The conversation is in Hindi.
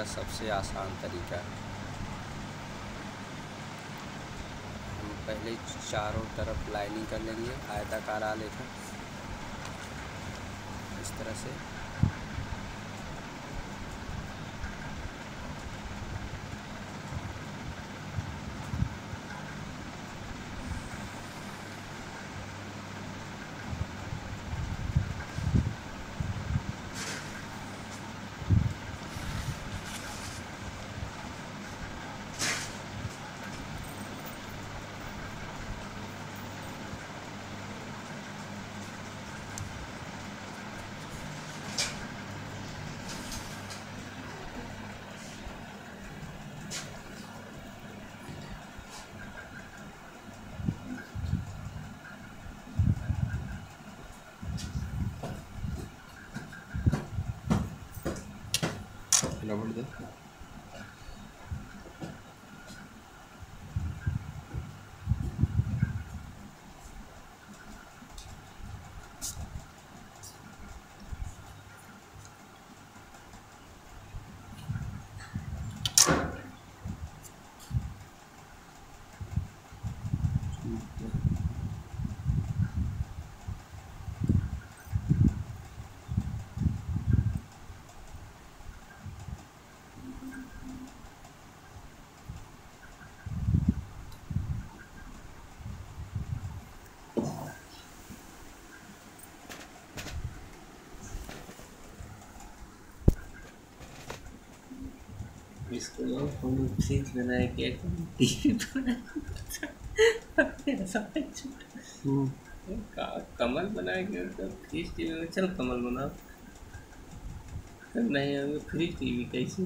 का सबसे आसान तरीका है। हम पहले चारों तरफ़ लाइनिंग कर लेंगे, आयताकार आलेखा इस तरह से। रबड़ दे इसको हम फ्रिज बनाए के टीवी बनाए। समझ का- कमल बनाए के तो फ्रिज टीवी में चल कमल बनाओ। नहीं हमें फ्रिज टीवी कैसे